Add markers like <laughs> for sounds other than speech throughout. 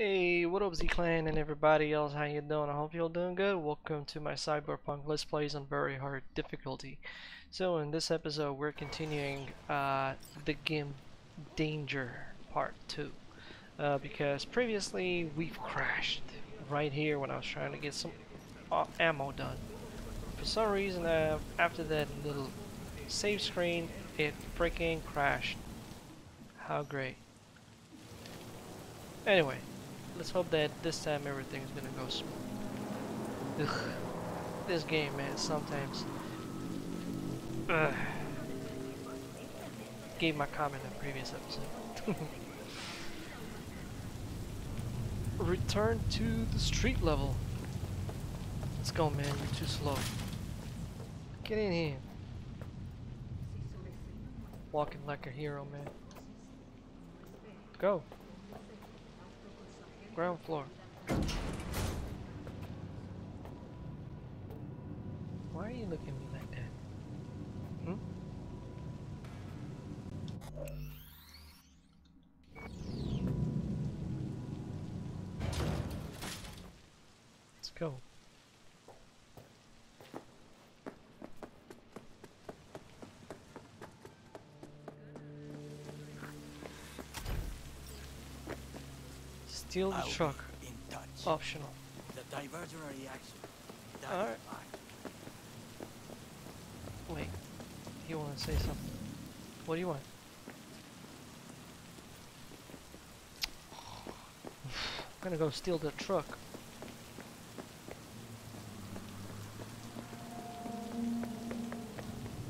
Hey, what up Z-Clan and everybody else, how you doing? I hope you're doing good. Welcome to my Cyberpunk Let's Plays on very hard difficulty. So in this episode we're continuing uh, the Gimme Danger Part 2. Uh, because previously we've crashed right here when I was trying to get some uh, ammo done. For some reason uh, after that little save screen it freaking crashed. How great. Anyway, let's hope that this time everything's gonna go smooth. Ugh. This game, man, sometimes. Ugh. Gave my comment in the previous episode. <laughs> Return to the street level. Let's go, man. You're too slow. Get in here. Walking like a hero, man. Go. Ground floor. Why are you looking at me like that? Hmm? Let's go. Steal the truck. In touch. Optional. The diverger reaction. Alright. Wait. You want to say something? What do you want? I'm <sighs> gonna go steal the truck.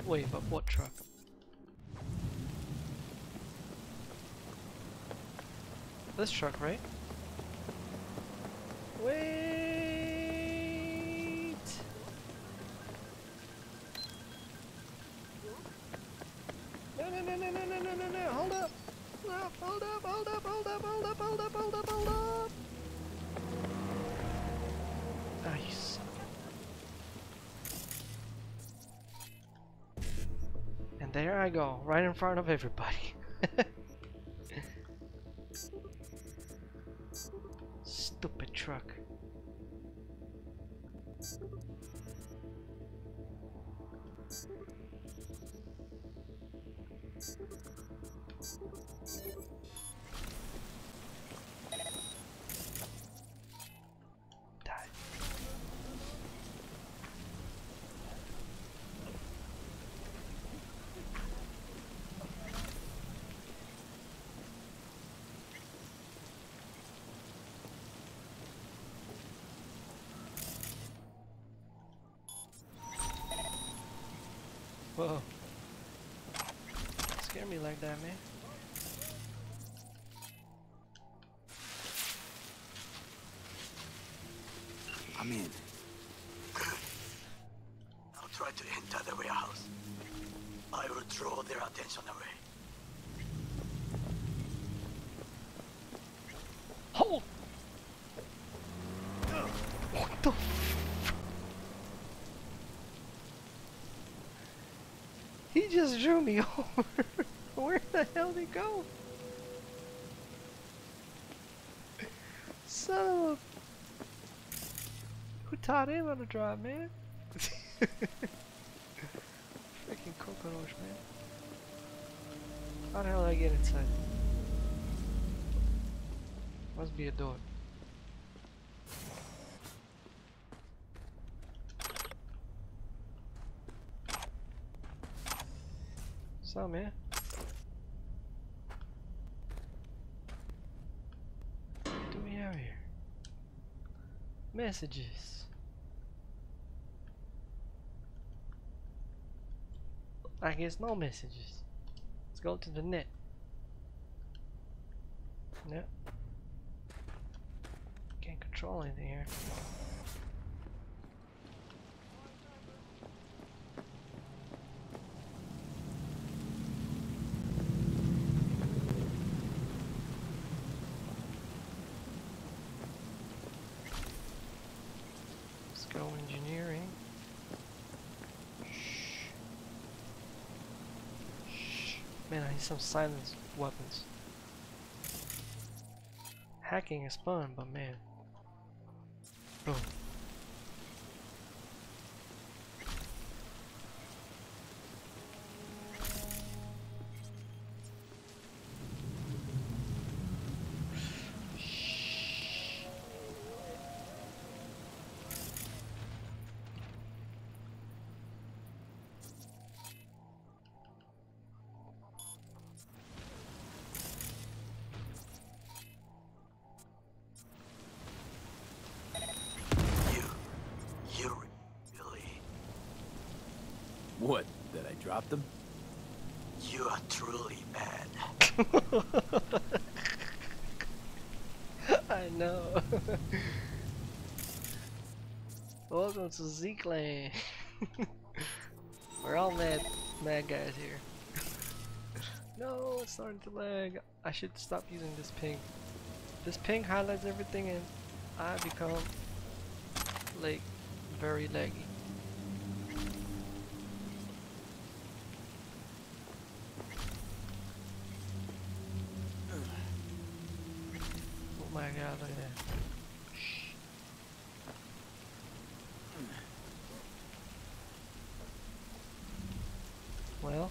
Wait, but what truck? This truck, right? Wait! No, no, no, no, no, no, no, no, no, hold up! No, hold up, hold up, hold up, hold up, hold up, hold up, hold up! Nice. And there I go, right in front of everybody. Whoa. Scare me like that, man. I'm in. I'll try to enter the warehouse. I will draw their attention away. Hold! What the f- He just drew me <laughs> over. Where the hell did he go? Son of a... Who taught him how to drive, man? <laughs> Freaking cockroach, man. How the hell did I get inside? Must be a door. So man. What do we have here? Messages. I guess no messages. Let's go to the net. Yep. Can't control anything here. Let's go engineering. Shh. Shh. Man, I need some silence weapons. Hacking is fun, but man. Boom. What? did I drop them? you are truly mad. <laughs> I know. <laughs> Welcome to Z-Clan. <laughs> We're all mad, mad guys here. no, it's starting to lag. I should stop using this ping. This ping highlights everything and I become like very laggy. Well.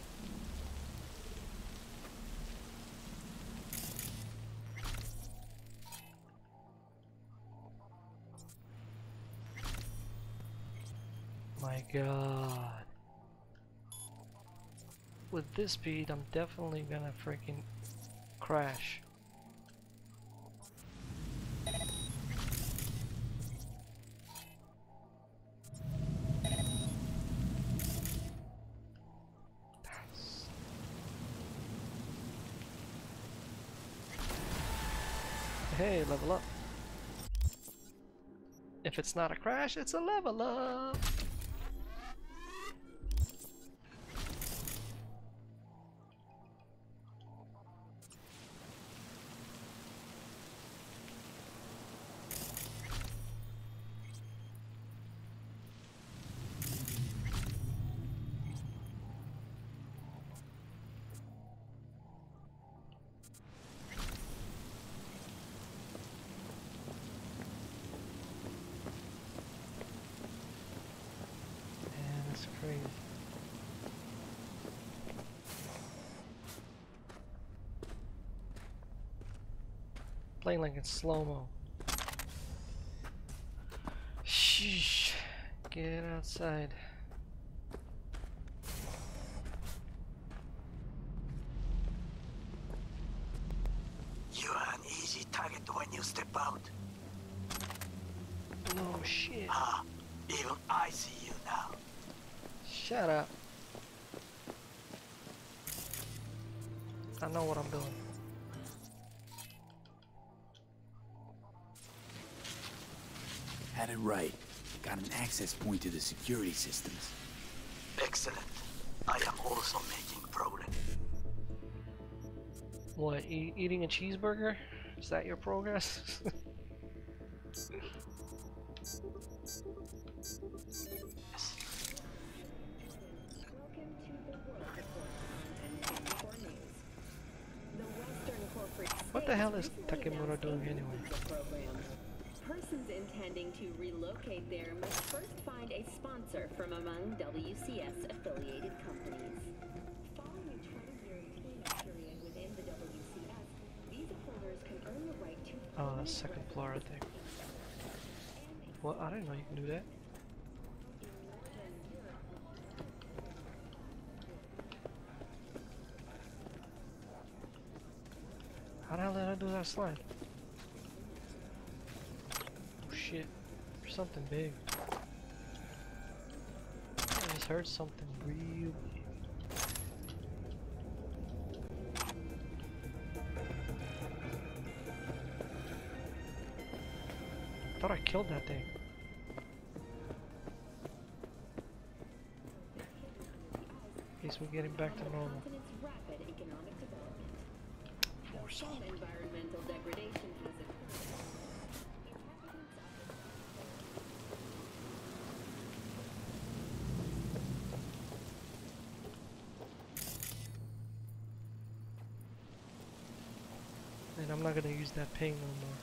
My god. With this speed, I'm definitely gonna freaking crash. Hey, level up. If it's not a crash, it's a level up. Man, that's crazy. Playing like in slow-mo. Sheesh. Get outside. You are an easy target when you step out. No shit. Ah, even I see you now. Shut up. I know what I'm doing. Had it right. Got an access point to the security systems. Excellent. I am also making progress. What, e eating a cheeseburger? Is that your progress? Welcome to the world of and 24 News. <laughs> The Western corporate What the hell is recently Takemura doing anyway? There must first find a sponsor from among WCS affiliated companies. Following a 20-year employment period within the WCS, holders can earn the right to Oh, second floor, I think. Well, I didn't know you can do that. How the hell did I do that slide? Oh shit. There's something big. I just heard something real big. I thought I killed that thing. Guess we're getting back to normal. continent's rapid economic development. Though some I'm not gonna use that ping no more.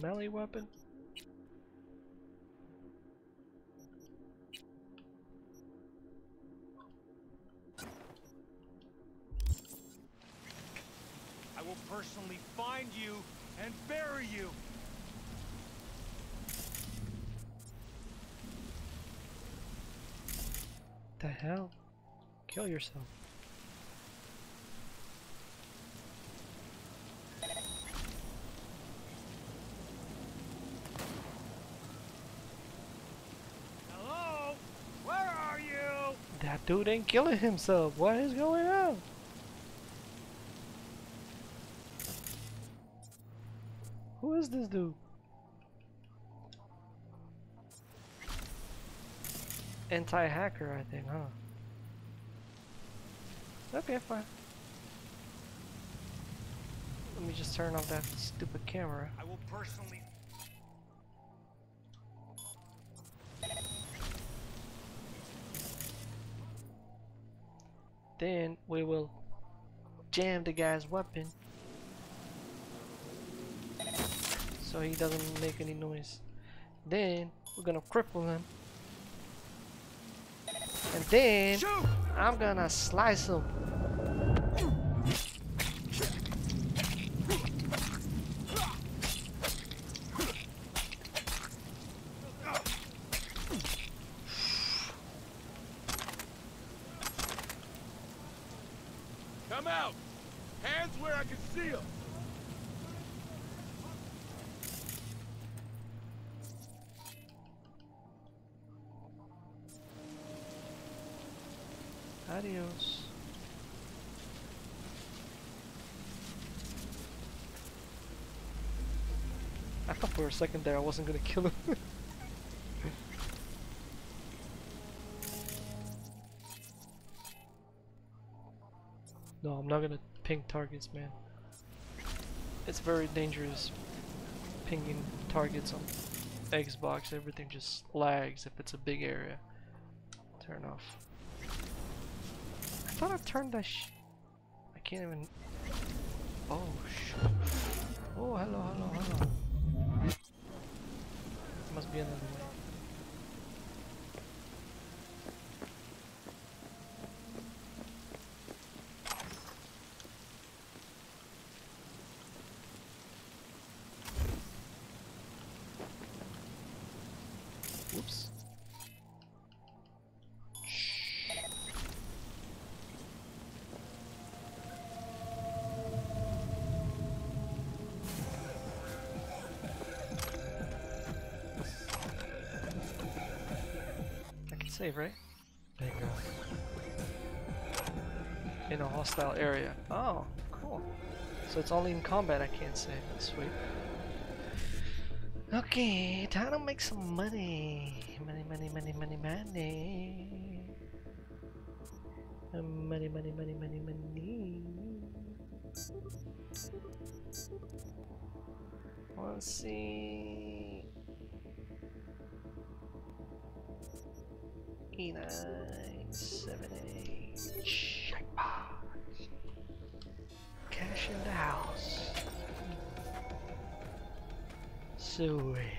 melee weapon? Bury you. The hell? Kill yourself. Hello? Where are you? That dude ain't killing himself. What is going on? Is this dude? Anti-hacker, I think, huh? Okay, fine. Let me just turn off that stupid camera. I will personally. Then we will jam the guy's weapon so he doesn't make any noise. Then we're gonna cripple him. And then Shoot! I'm gonna slice him. Come out! Hands where I can see them! Adios. I thought for a second there I wasn't gonna kill him. <laughs> no, I'm not gonna ping targets, man. It's very dangerous pinging targets on Xbox. Everything just lags if it's a big area. Turn off. I thought I turned that sh- I can't even... Oh, sh... Oh, hello, hello, hello. Must be another way. Save, right? Bingo. In a hostile area. Oh, cool. So it's only in combat I can't save. That's sweet. Okay, time to make some money. Money, money, money, money, money. Uh, Money, money, money, money, money. Let's see. E nine seven eight jackpot. Cash in the house. Sweet.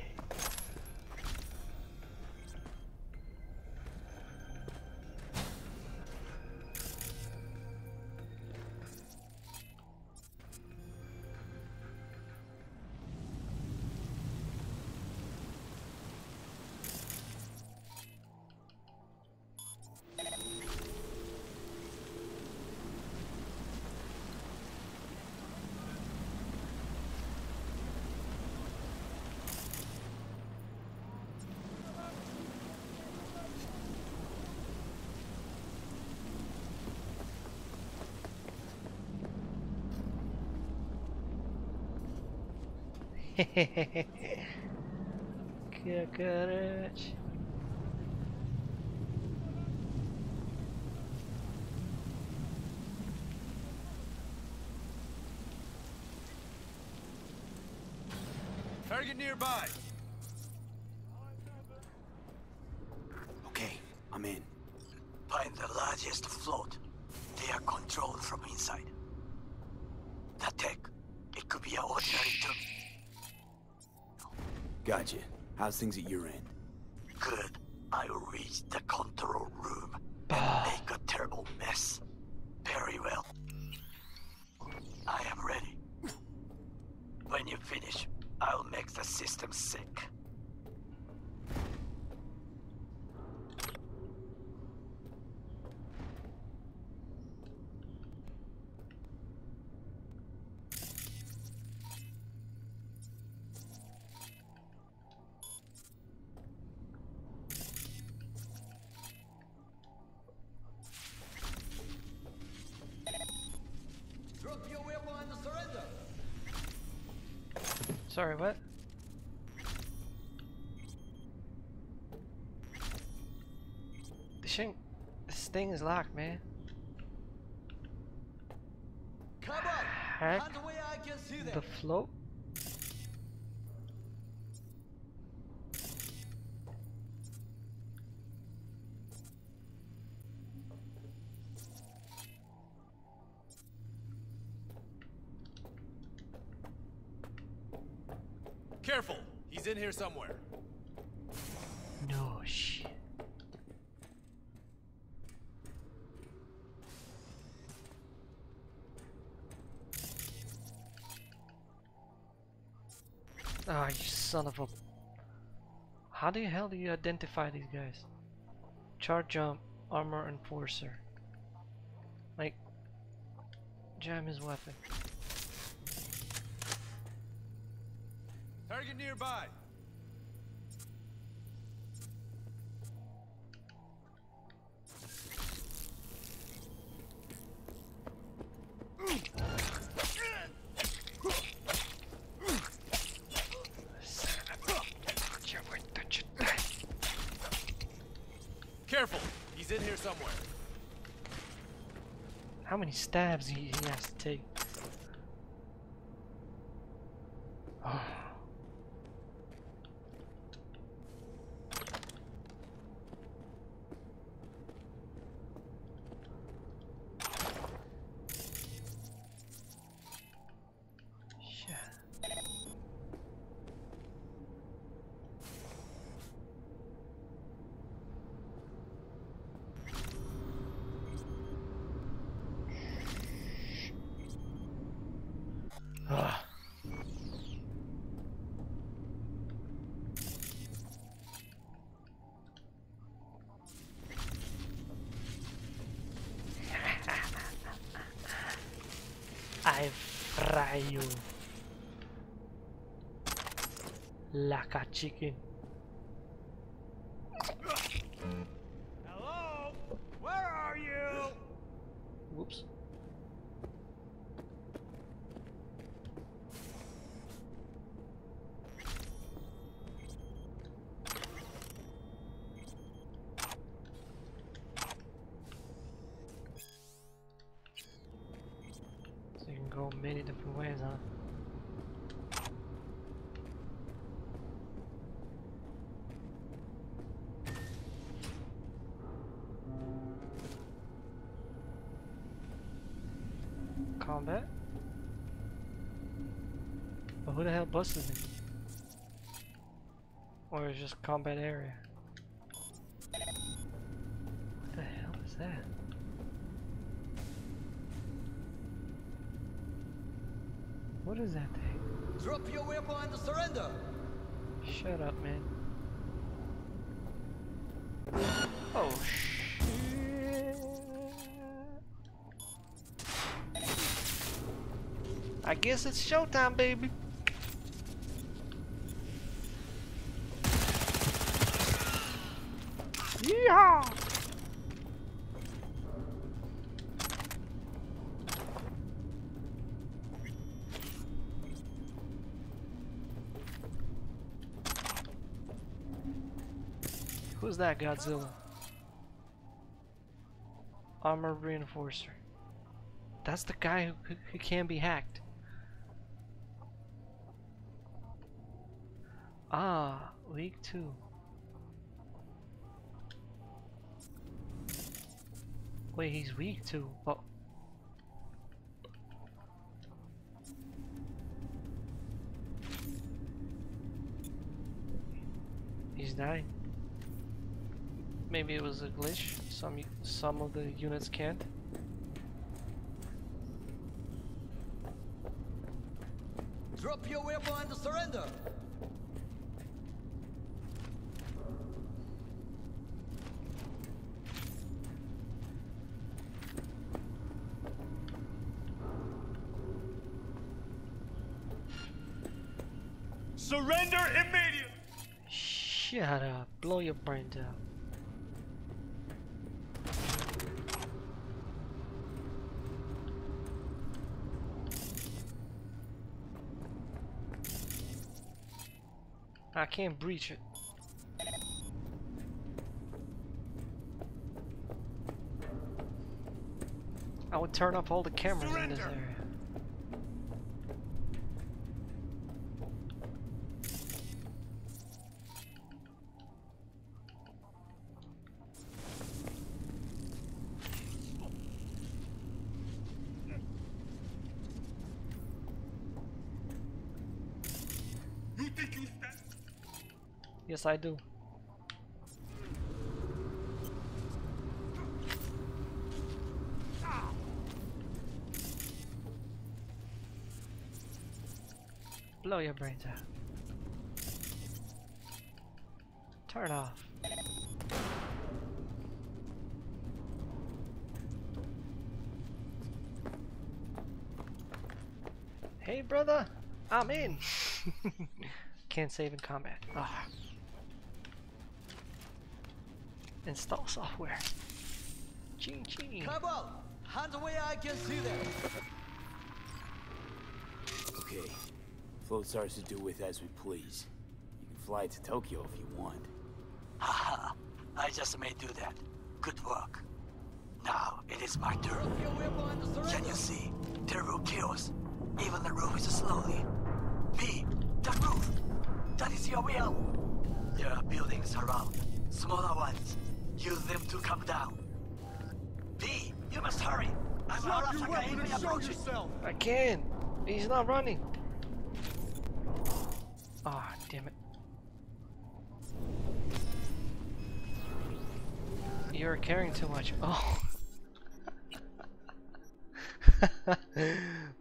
Courage. Target nearby. Okay, I'm in. Find the largest float. They are controlled from inside. Gotcha. How's things at your end? Good. I reached the control thing is locked, man. Come on! Hack Hand away, I can see the float. Careful! He's in here somewhere. No shit. Ah, you son of a. How the hell do you identify these guys? Charge jump, armor enforcer. Like, jam his weapon. Target nearby. Careful! He's in here somewhere. How many stabs he, he has to take? Ah. I fry you like a chicken. Combat? But who the hell busted me? Or is just combat area? What the hell is that? What is that thing? Drop your weapon and surrender! Shut up, man. Oh guess it's showtime, baby. Yeehaw! Who's that Godzilla? Armor reinforcer. That's the guy who, who, who can be hacked. Week two. Wait, he's weak too. Oh. He's dying. Maybe it was a glitch. Some some of the units can't. Drop your weapon and. Surrender immediately! Shut up. Blow your brains out. I can't breach it. I would turn off all the cameras in this area. You think you stand? Yes, I do. Blow your brains out. Turn off. Hey brother, I'm in. <laughs> Can't save in combat. Ah. Install software. Ching ching. Come on. Hands away, I can see them. Okay. Float starts to do with as we please. You can fly to Tokyo if you want. Haha, I just may do that. Good work. Now it is my turn. Drop your weapon and surrender. Can you see? The roof kills. Even the roof is slowly. V, the roof. That is your will. There are buildings around. Smaller ones. Use them to come down. V, you must hurry. I'm Drop your Arasaka weapon enemy and show yourself! I can. He's not running. Ah, damn it. You're carrying too much. Oh. <laughs>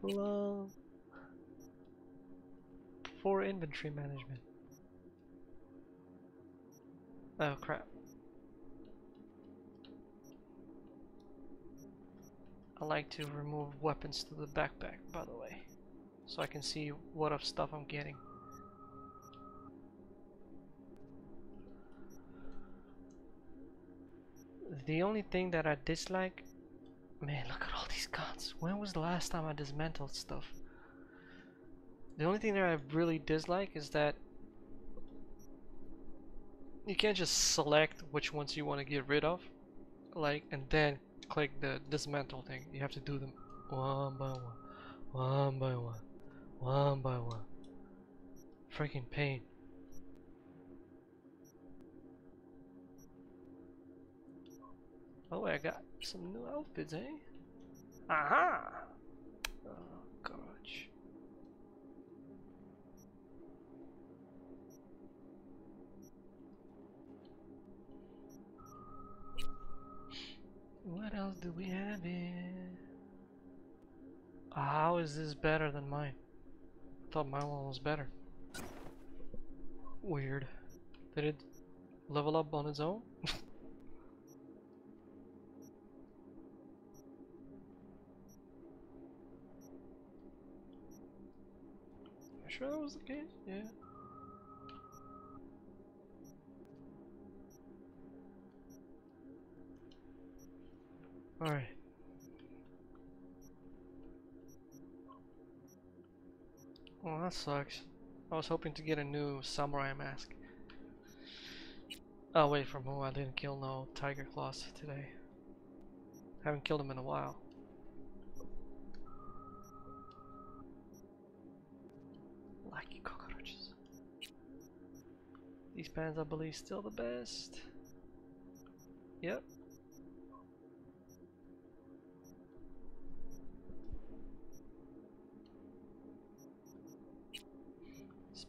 Lol. For inventory management. Oh crap. I like to remove weapons to the backpack, by the way, so I can see what of stuff I'm getting. The only thing that I dislike, man, look at all these guns. When was the last time I dismantled stuff? The only thing that I really dislike is that you can't just select which ones you want to get rid of, like, and then click the dismantle thing. You have to do them one by one, one by one, one by one. Freaking pain. Oh, I got some new outfits, eh? Aha! What else do we have here? How is this better than mine? I thought my one was better. Weird. Did it level up on its own? <laughs> Sure that was the case? Yeah. Alright. Well, that sucks. I was hoping to get a new samurai mask. Oh, wait, from who I didn't kill no tiger claws today. Haven't killed him in a while. Lucky cockroaches. These pants, I believe, still the best. Yep.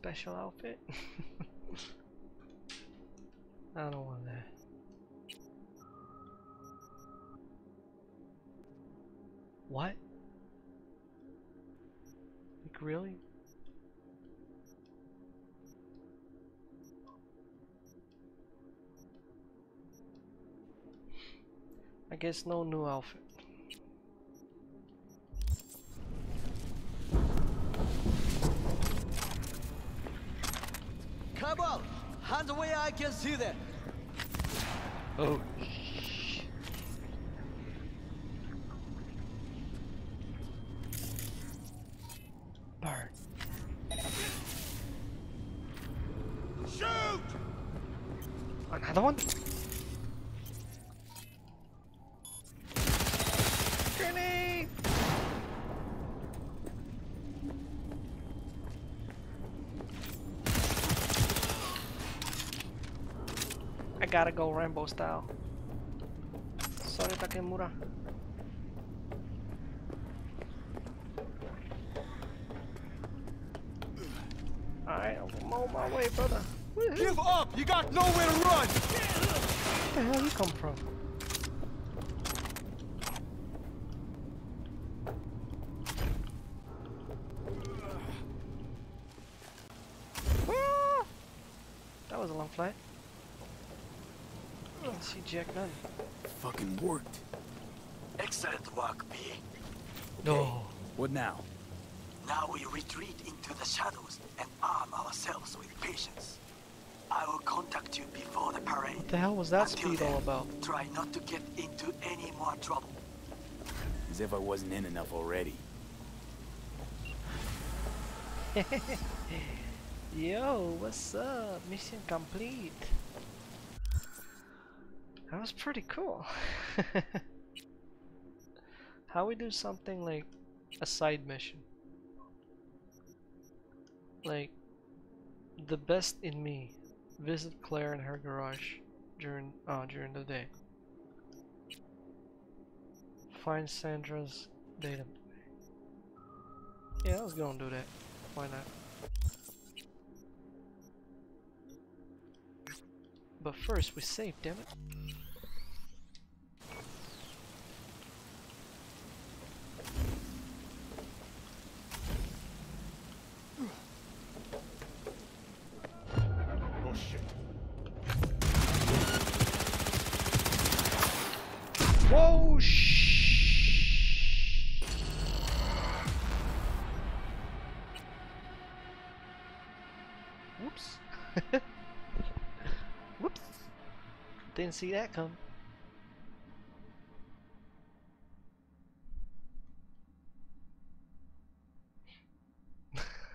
Special outfit. <laughs> I don't want that. What? Like really? I guess no new outfit. I can see that. Oh. Bird. Shoot! Another one? Grenade! I gotta go Rambo style. Sorry, Takemura. Alright, I'm on my way, brother. Give up! You got nowhere to run! Where the hell you come from? Ah! That was a long flight. Can't see Jack none. Fucking worked. Excellent work, V. No. What now? Now we retreat into the shadows and arm ourselves with patience. I will contact you before the parade. What the hell was that Until speed all about? Try not to get into any more trouble. As if I wasn't in enough already. <laughs> Yo, what's up? Mission complete. That was pretty cool. <laughs> How we do something like a side mission? Like the best in me. Visit Claire in her garage during uh during the day. Find Sandra's data. Yeah, let's go and do that. Why not? But first, we save, damn it. See that come.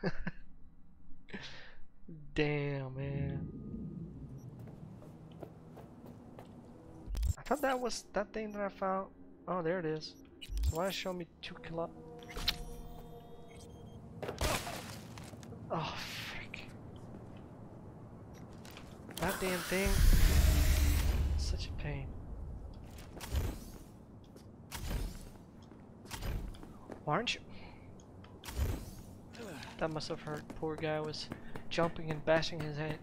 <laughs> Damn, man. I thought that was that thing that I found. Oh, there it is. So why show me two kilo? Oh, frick. That damn thing. Why aren't you? That must have hurt. Poor guy was jumping and bashing his head.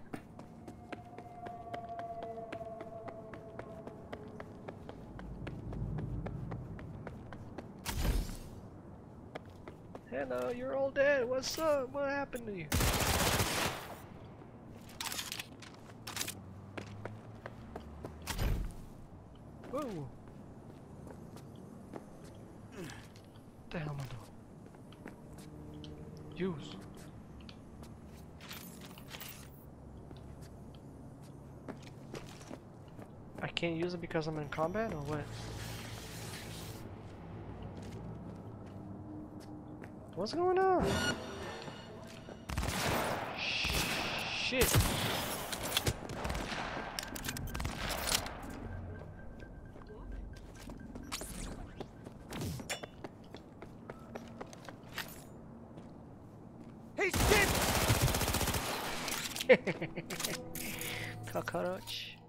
Hello, you're all dead. What's up? What happened to you? Whoa. the hell am I doing? Use. I can't use it because I'm in combat or what? What's going on? Shit. Hey, shit! <laughs> Cockroach.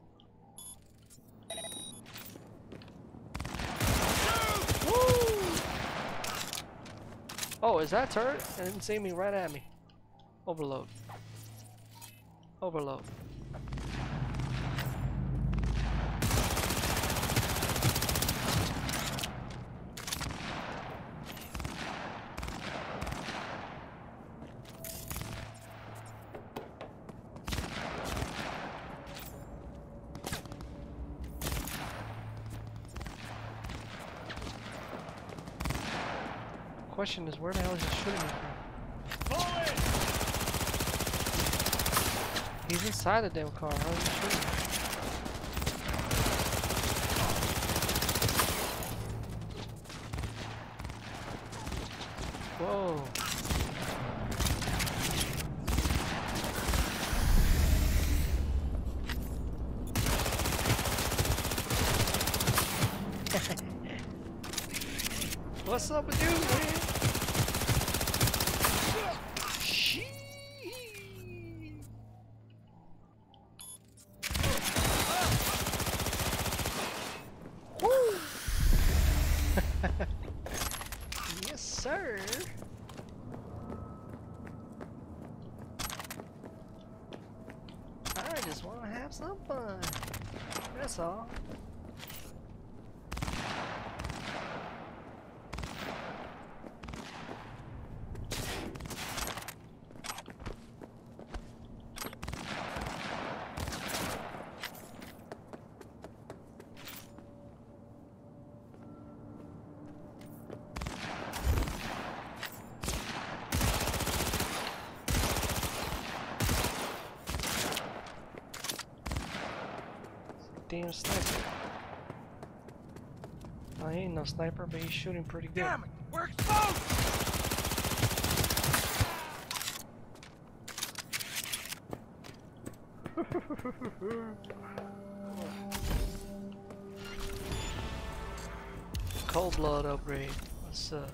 Is that turret? It see me right at me. Overload. Overload. Question is where the hell is he shooting me from? He's inside the damn car. How is he shooting? Whoa. <laughs> What's up with you, man? Woo! yes, sir. I just want to have some fun. That's all. Damn sniper. I ain't no sniper, but he's shooting pretty good. Damn it! We're exposed! <laughs> Cold blood upgrade. What's up?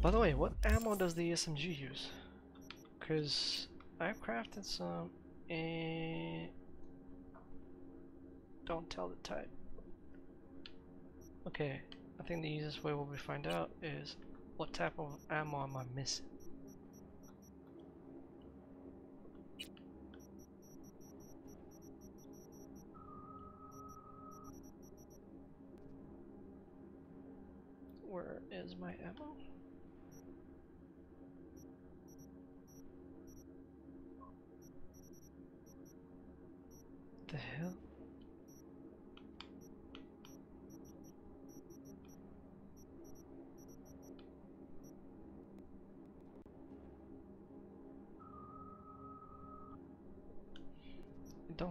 By the way, what ammo does the SMG use? Because I've crafted some and don't tell the type. Okay, I think the easiest way will find out is what type of ammo am I missing? Where is my ammo?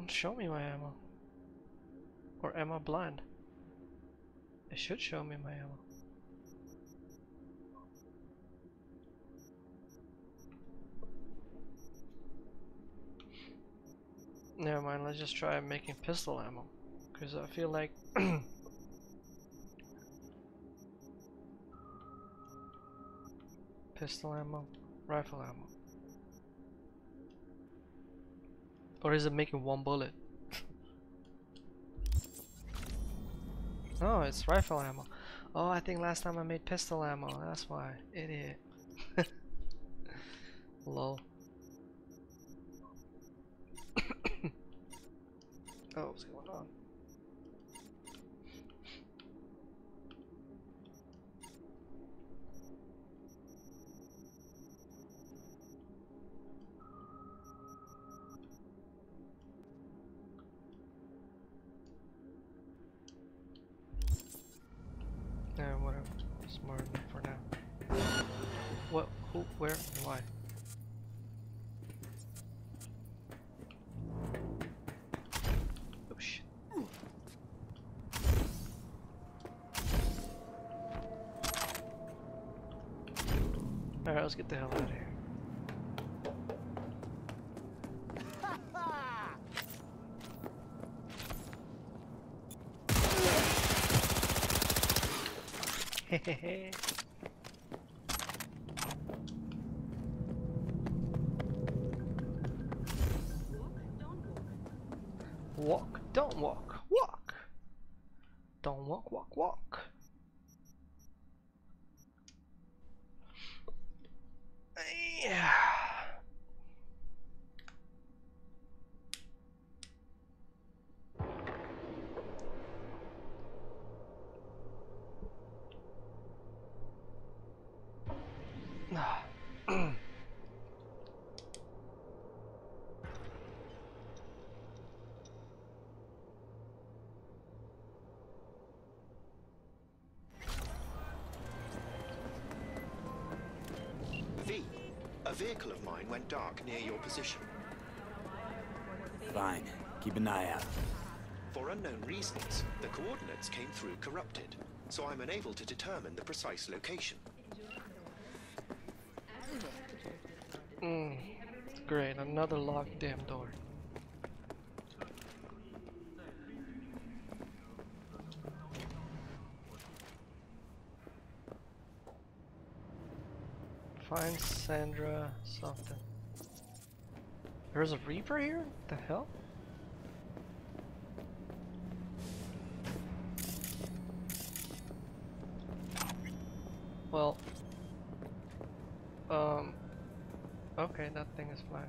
It don't show me my ammo. Or am I blind? It should show me my ammo. Never mind, let's just try making pistol ammo. Because I feel like... <clears throat> pistol ammo, rifle ammo. Or is it making one bullet? no, <laughs> oh, it's rifle ammo. Oh, I think last time I made pistol ammo, that's why. Idiot. <laughs> Lol. <coughs> oh, what's going on? Let's get the hell out of here. <laughs> Hehehe. Walk, don't walk, walk. Don't walk, walk, walk. Yeah. Mine went dark near your position. Fine. Keep an eye out. For unknown reasons, the coordinates came through corrupted, so I'm unable to determine the precise location. Mm, great, another locked damn door. Find Sandra something. There's a Reaper here? What the hell? Well, um, okay, that thing is fine.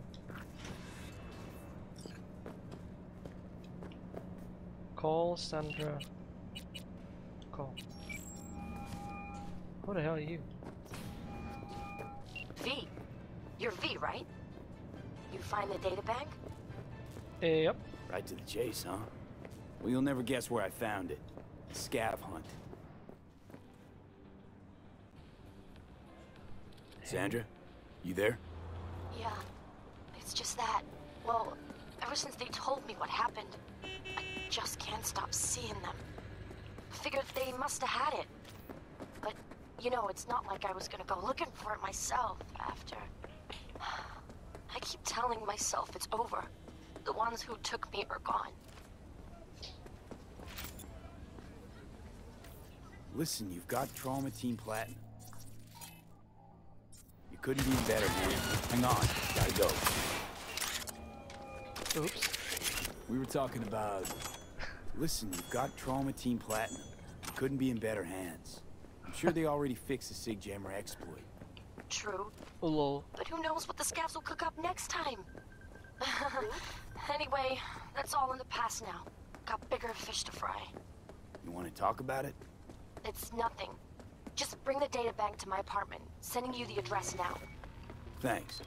Call Sandra. Call. Who the hell are you? You're V, right? You find the data bank? Eh, yep. Right to the chase, huh? Well, you'll never guess where I found it. Scav hunt. Sandra? You there? Yeah. It's just that. Well, ever since they told me what happened, I just can't stop seeing them. Figured they must have had it. But, you know, it's not like I was gonna go looking for it myself after. I keep telling myself it's over. The ones who took me are gone. Listen, you've got Trauma Team Platinum. You couldn't be in better hands. Hang on, gotta go. Oops. We were talking about... Listen, you've got Trauma Team Platinum. You couldn't be in better hands. I'm sure they already fixed the Sig Jammer exploit. True. Lol. But who knows what the scavs will cook up next time? <laughs> anyway, that's all in the past now. Got bigger fish to fry. You want to talk about it? It's nothing. Just bring the data bank to my apartment. Sending you the address now. Thanks.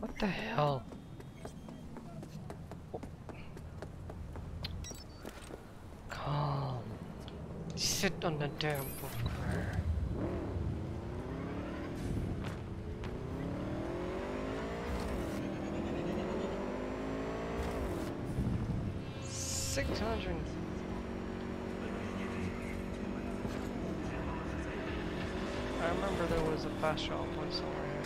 What the hell? Sit on the damn booker. Six hundred. I remember there was a fast travel point somewhere here.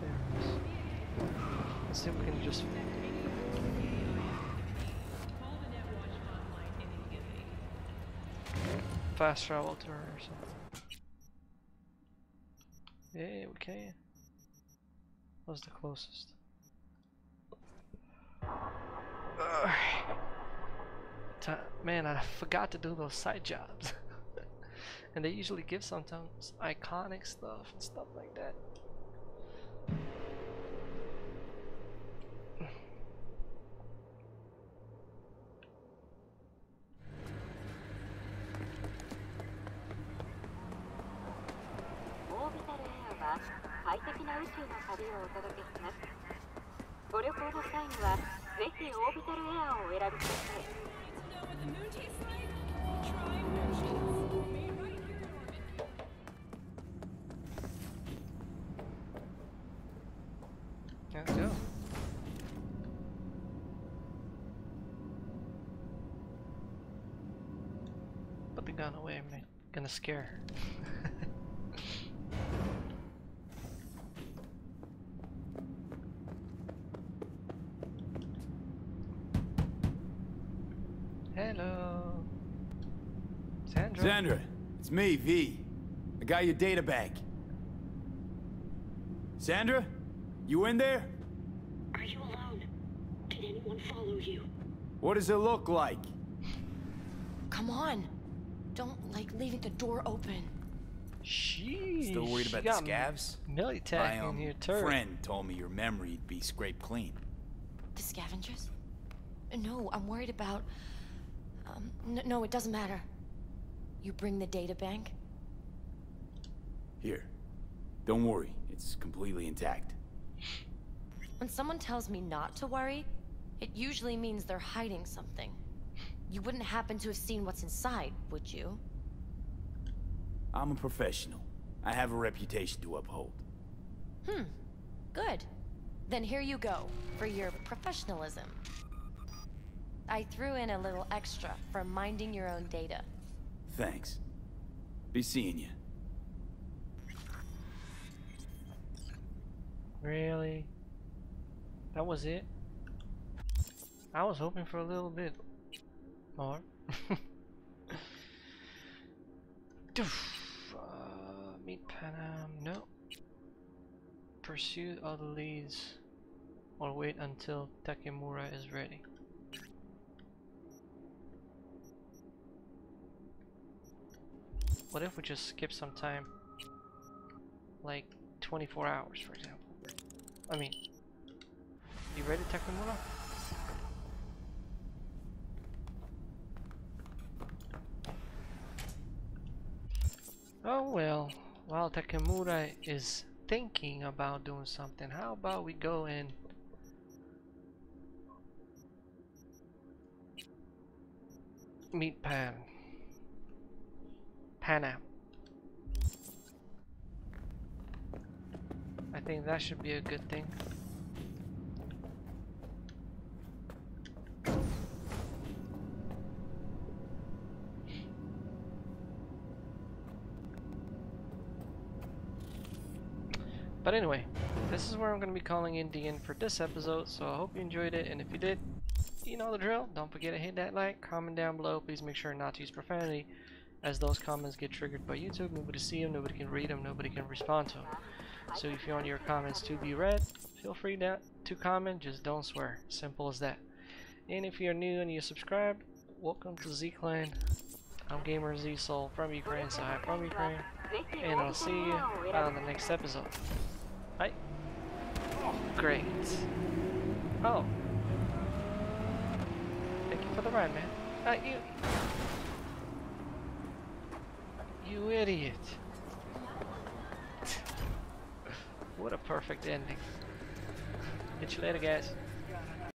There it is. Let's see if we can just. Fast travel to her or something. Yeah, we can. What's the closest? Ugh. Man, I forgot to do those side jobs. <laughs> and they usually give sometimes iconic stuff and stuff like that. Let's go. Put the gun away, I'm gonna scare her. Hello. Sandra. Sandra, it's me, V. I got your data bank. Sandra? You in there? Are you alone? Did anyone follow you? What does it look like? Come on. Don't like leaving the door open. Sheesh. Still worried about the got scavs? Millie My tack in um, here, turret. friend told me your memory'd be scraped clean. The scavengers? No, I'm worried about. Um, no, it doesn't matter. You bring the data bank? Here. Don't worry, it's completely intact. When someone tells me not to worry, it usually means they're hiding something. You wouldn't happen to have seen what's inside, would you? I'm a professional. I have a reputation to uphold. Hmm. Good. Then here you go, for your professionalism. I threw in a little extra for minding your own data. Thanks. Be seeing you. Really? That was it? I was hoping for a little bit more. <laughs> Uh, meet Panam. No. Pursue other leads or wait until Takemura is ready. What if we just skip some time? Like 24 hours, for example. I mean, you ready, Takemura? Oh well, while Takemura is thinking about doing something, how about we go and meet Pan. Panam. I think that should be a good thing. But anyway, this is where I'm going to be calling in the end for this episode, so I hope you enjoyed it, and if you did, you know the drill. Don't forget to hit that like, comment down below. Please make sure not to use profanity, as those comments get triggered by YouTube. Nobody see them, nobody can read them, nobody can respond to them. So if you want your comments to be read, feel free to, to comment, just don't swear. Simple as that. And if you're new and you subscribed, welcome to Z-Clan. I'm Gamer Z Soul from Ukraine, so hi from Ukraine. And I'll see you on the next episode. Bye. Great. Oh. Thank you for the ride, man. Uh, you... You idiot. what a perfect ending. Catch you later, guys.